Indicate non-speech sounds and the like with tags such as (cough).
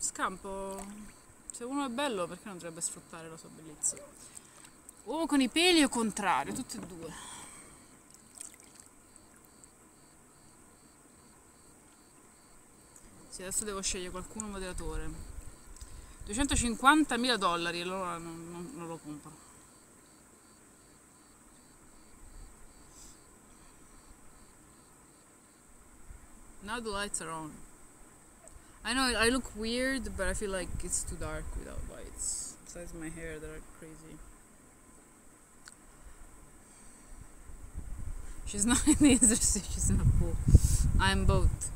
scampo. Se uno è bello, perché non dovrebbe sfruttare la sua bellezza? O con i peli o contrario, tutte e due. Sì, adesso devo scegliere qualcuno moderatore. 250.000 dollari, allora non, non- non lo compro. Now the lights are on. I know I look weird, but I feel like it's too dark without lights. Besides my hair that are crazy. She's not (laughs) in the industry, she's in a pool. I'm both.